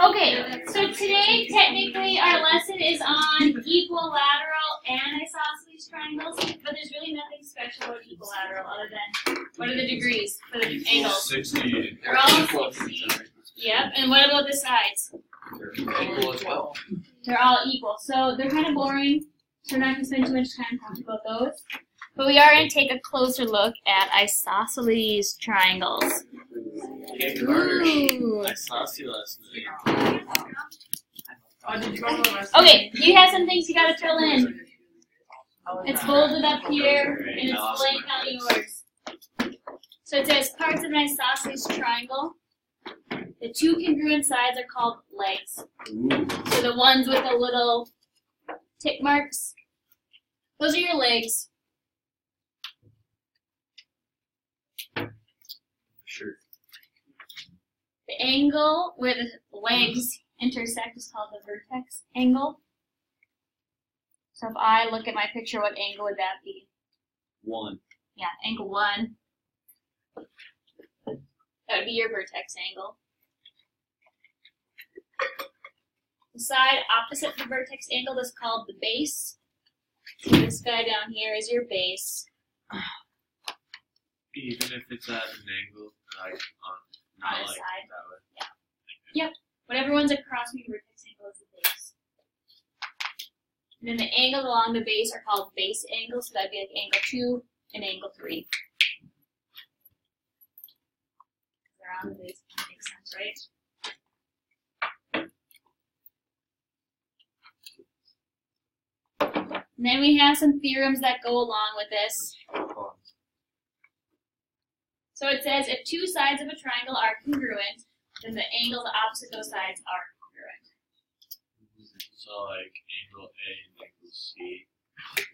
Okay, so today technically our lesson is on equilateral and isosceles triangles, but there's really nothing special about equilateral other than what are the degrees for the angles? Sixty. They're all 60. Yep, and what about the sides? Equal as well. They're all equal. So they're kind of boring, so we're not going to spend too much time talking about those. But we are going to take a closer look at isosceles triangles. Ooh. I saw you last night. Oh, did you go to the rest? Okay, you have some things you got to fill in. It's folded up here, and it's blank on yours. So it says parts of an isosceles triangle. The two congruent sides are called legs. So the ones with the little tick marks, those are your legs. Sure. The angle where the legs intersect is called the vertex angle. So if I look at my picture, what angle would that be? One. Yeah, angle one. That would be your vertex angle. The side opposite the vertex angle is called the base. So this guy down here is your base. Even if it's at an angle, like on not On a like side. that way. Whatever one's across from your vertex angle is the base. And then the angles along the base are called base angles, so that'd be like angle two and angle three. They're on the base, that makes sense, right? And then we have some theorems that go along with this. So it says if two sides of a triangle are congruent, then the angles opposite those sides are congruent. So like angle A and angle C.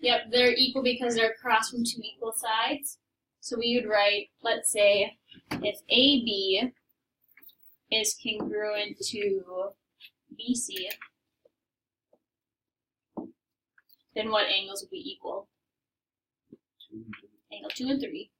Yep, they're equal because they're across from two equal sides. So we would write, let's say, if AB is congruent to BC, then what angles would be equal? Angle 2 and 3.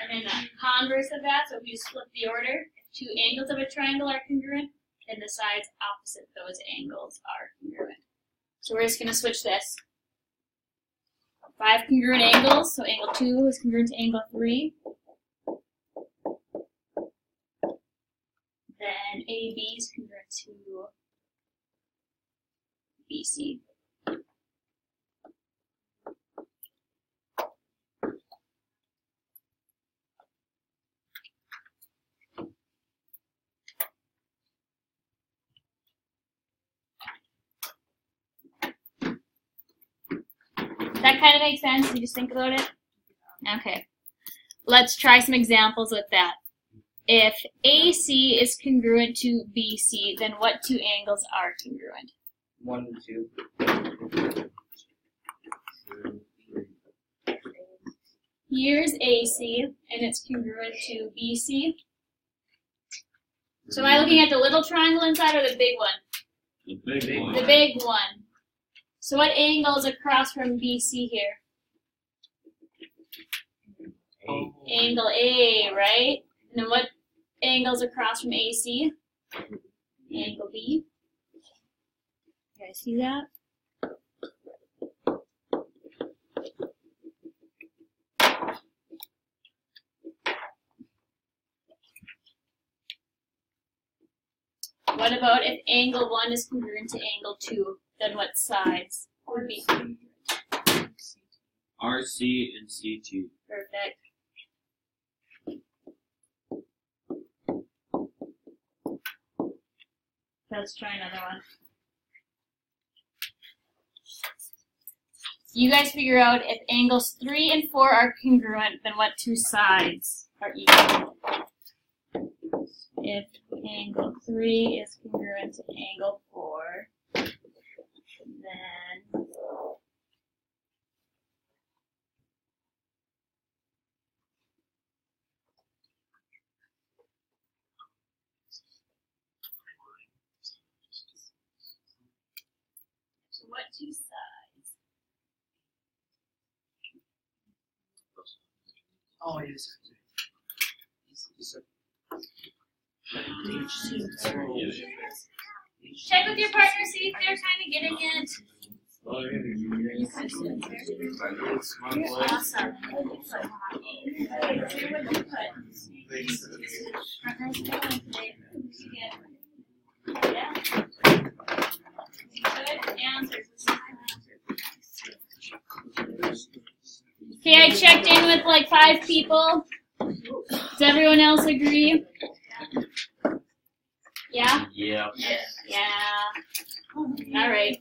And then the converse of that, so if you split the order, two angles of a triangle are congruent, then the sides opposite those angles are congruent. So we're just going to switch this. Five congruent angles, so angle 2 is congruent to angle 3. Then AB is congruent to BC. That kind of makes sense. You just think about it. Okay. Let's try some examples with that. If AC is congruent to BC, then what two angles are congruent? One and two. Here's AC, and it's congruent to BC. So am I looking at the little triangle inside or the big one? The big Big one. The big one. So what angle is across from BC here? Eight. Angle A, right? And then what angles across from AC? Angle B. You guys see that? What about if angle 1 is congruent to angle 2? Then what sides would be? RC and CT. Perfect. Let's try another one. You guys figure out if angles 3 and 4 are congruent, then what two sides are equal? If angle 3 is congruent to angle 4, then So what two sides? Oh, yes. Check with your partner, see if they're kind of getting it. Yeah. You're awesome. Yeah. Good answers. Okay, I checked in with like five people. Does everyone else agree? Yeah? Yeah. Yeah. All right.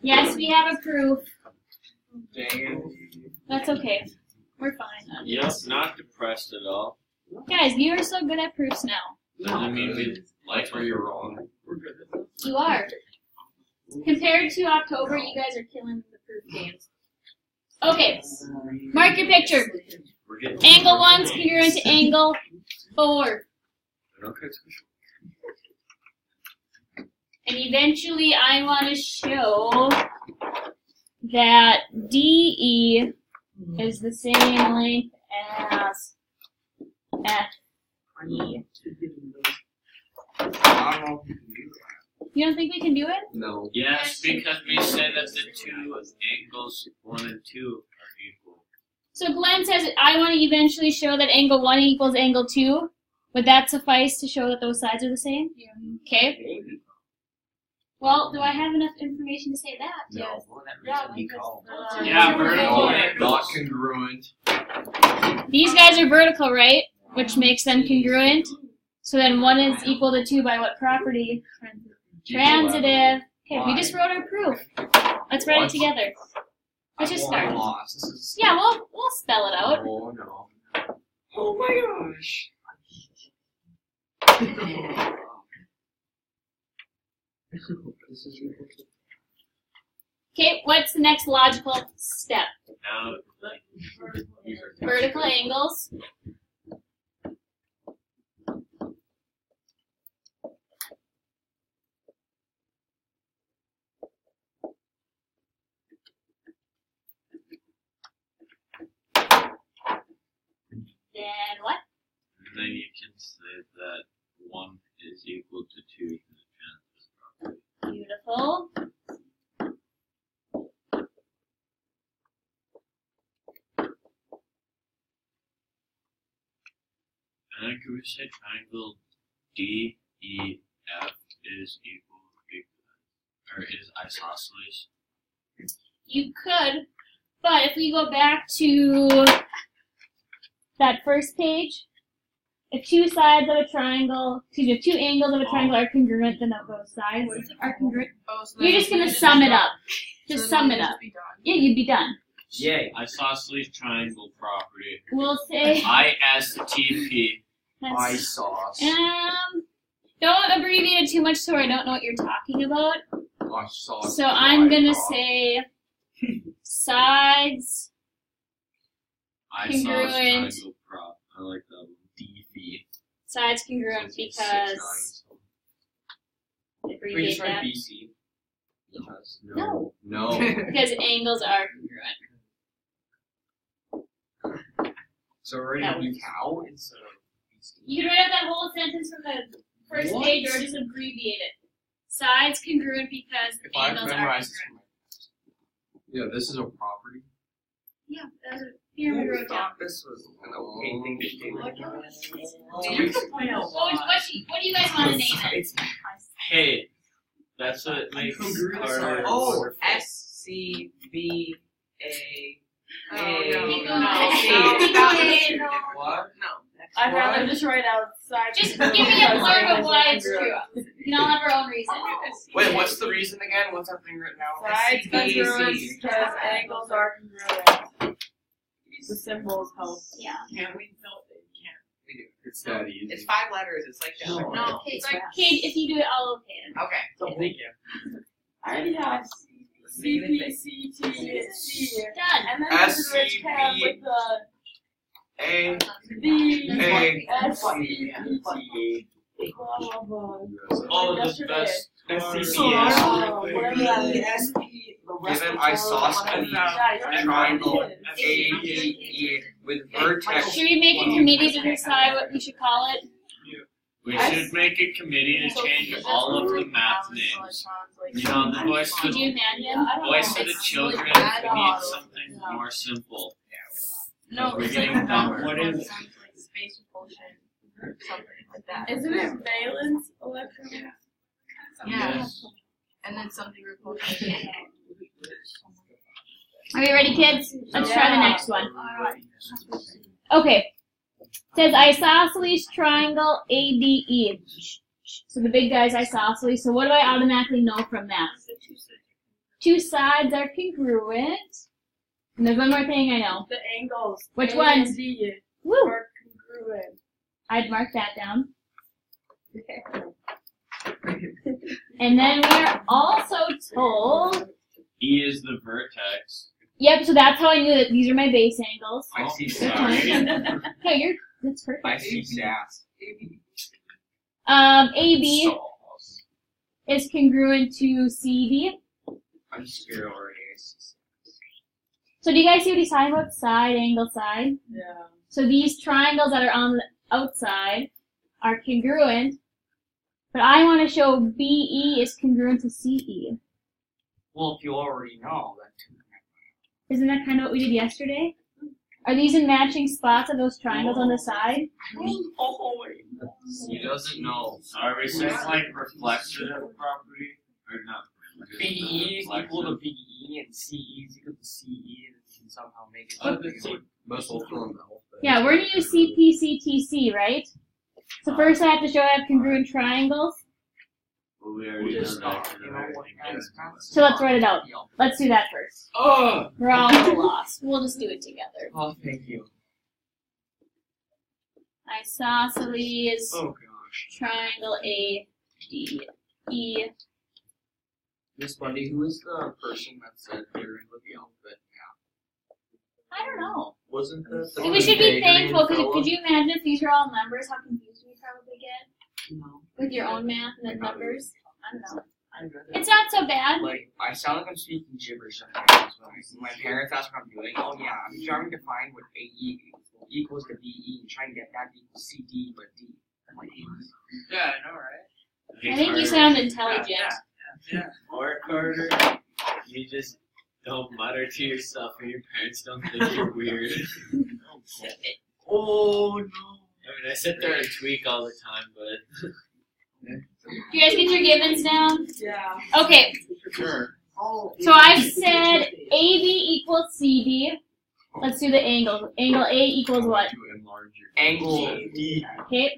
Yes, we have a proof. Dang. That's okay. We're fine. Yep, not depressed at all. Guys, you are so good at proofs now. Doesn't mean we like where you're wrong. We're good at that. You are. Compared to October, you guys are killing the proof games. Okay, mark your picture. We're getting Angle one's congruent to angle four. Okay. And eventually I want to show that DE is the same length as FE. I don't know if you can do that. You don't think we can do it? No. Yes, because we said that the two angles one and two are equal. So Glenn says I want to eventually show that angle 1 equals angle 2. Would that suffice to show that those sides are the same? Okay. Well, do I have enough information to say that? No. Well, that Yeah, be because called. the- Yeah, vertical Not congruent. These guys are vertical, right? Which makes them congruent. So then 1 is equal to 2 by what property? Transitive. Okay, we just wrote our proof. Let's write it together. Let's just start. lost. Is. Yeah, we'll we'll spell it out. Oh no. Oh my gosh. Okay, what's the next logical step? Now, Vertical angles. Then what? and then you can say that one is equal to two to the transitive property. Beautiful. And then could we say triangle D E F is equal to or is isosceles? You could, but if we go back to that first page, if two sides of a triangle, excuse me, if two angles of a triangle are congruent, then both sides are congruent. Oh, so You're just gonna sum it up. Just sum it up. Yeah, you'd be done. Yay. Isosceles triangle property. We'll say, ISTP. I that's, sauce. um, don't abbreviate it too much so I don't know what you're talking about. I sauce. So I'm gonna say sides Isosceles Congruent. triangle prop. I like that one. DV. sides congruent Six, because nine. Abbreviate that BC. Because No. No. because angles are congruent. so we're gonna do cow instead of BC. You can write out that whole sentence from the first What? page or just abbreviate it. Sides congruent because If I angles are congruent. Yeah, this is a property. Yeah, that's what Pyramid wrote down. This was an okay thing to do. What What, what, do you- what do you guys want to name it? It's Hey, that's what makes Carter. Oh, S C B A Oh, A. no. Keep No, going. no, Keep no, going. no. what? No. I'd rather just write outside. Just give me a blurb of why it's true. We can all have our own reason. Wait, what's the reason again? What's that thing written down? Sides congruent because angles are congruent. The symbols help. Yeah. Can we no they can't. We do. It's that easy. It's five letters, it's like that. No. No, Okay, it's so fast. If you do it, I'll okay it. Okay. Thank you. I already have C P C T and Done. And then there's a rich tab with the A B A S C C P T. T Blah blah blah. Oh, the Yesterday. best SCP Oh, whatever that is. Given isosceles Yeah, triangle right. ABE with vertex. Should we make a committee to decide what we should call it? We should make a committee to change all of the math names. You know, the voice for Could you imagine? voice for the children we need something more simple. No, We're it's getting like dumb. number space propulsion, something like that. Isn't it valence electrons? Yeah, Yes. And then something repulsion. Are we ready, kids? Let's try the next one. Okay. says isosceles triangle ADE. So the big guy's isosceles. So what do I automatically know from that? Two sides are congruent. And there's one more thing I know. The angles. Which A ones? and D Woo! are congruent. I'd mark that down. And then we are also told. E is the vertex. Yep. So that's how I knew that these are my base angles. I see sorry. sass. Okay, you're that's perfect. I see sass. Um, AB is congruent to CD. I'm scared already. So do you guys see what he's talking about? Side, angle, side. Yeah. So these triangles that are on the outside are congruent, but I want to show BE is congruent to CE. Well, if you already know, then. Isn't that kind of what we did yesterday? Are these in matching spots of those triangles on the side? Oh, He doesn't know. Are we saying like reflexive property or not? BE is equal to BE and CE is equal to CE and it can somehow make it. The C- Most will fill in the alphabet. Yeah, we're gonna use CPCTC, right? So first I have to show I have congruent triangles. Well, we already done that. stop. You know what, guys? So let's write it out. Let's do that first. Oh, We're all lost. We'll just do it together. oh, thank you. Isosceles Oh gosh. triangle A D E. Miss Bunde, who is the person that said they're in with the alphabet? I don't know. Wasn't that the See, we should be Pythagorean thankful because fella? could you imagine if these were all numbers, how confused we probably get No. with your own math and then numbers? I don't know. I'd rather It's not so bad. like I sound like I'm speaking gibberish sometimes when I, my parents ask what I'm doing. Oh yeah, I'm trying to find what AE equals to BE and trying to get that to equal CD but D. I'm like, Yeah, I know, right? I think you sound intelligent. Yeah. Or Carter, you just don't mutter to yourself and your parents don't think you're weird. oh no. I mean, I sit there and tweak all the time, but Do you guys get your givens down? Yeah. Okay, sure. Oh. so I've said AB equals CD. Let's do the angle. Angle A equals what? To enlarge your Angle D. Okay.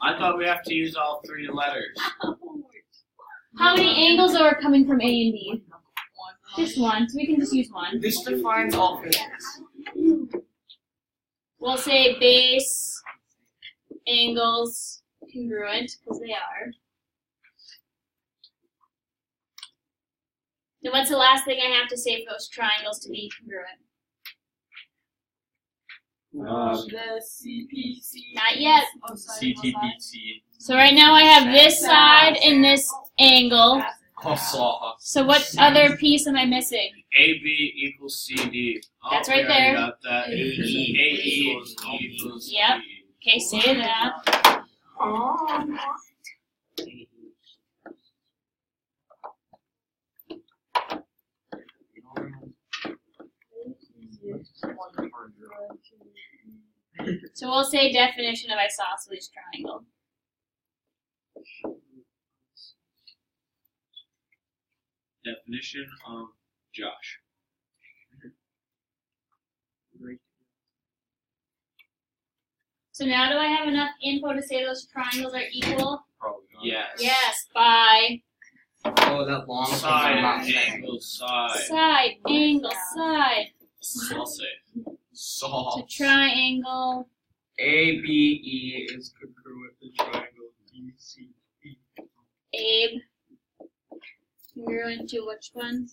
I thought we have to use all three letters. How many angles are coming from A and B? Just one, so we can just use one. This defines all physics. We'll say base angles congruent, because they are. And what's the last thing I have to say for those triangles to be congruent? Um, the CPC. Not yet. Oh, sorry, CTPT. So right now I have this side and this angle. Also, So what other piece am I missing? AB equals CD. That's right there. Got that. AE AE equals equals Yep. Okay, say that. Oh. So we'll say definition of isosceles triangle. Definition of Josh. So now do I have enough info to say those triangles are equal? Probably not. Yes. Yes, by Oh, that long thing I'm not Side, saying. angle, side. side, angle, side. I'll say. So Solve. triangle. A B E is congruent to triangle D C E. Abe. Congruent to which one?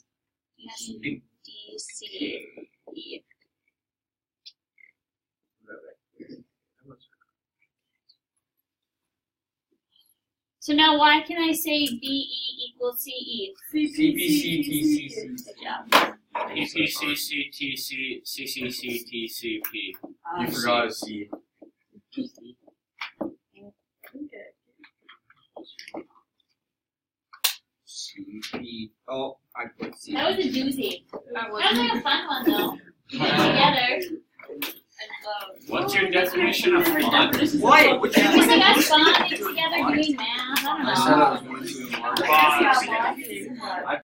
S D. D C E. So now why can I say B E equals CE. CPCTCC. Good job. ECCTCCCCCTCP. Um, You forgot a C. CP. Oh, I put C. That was a doozy. That was was like a fun one though. You did it together. What's your definition of fun? Why? Which It was like one? us bonding together doing math. I don't I said I was one, two,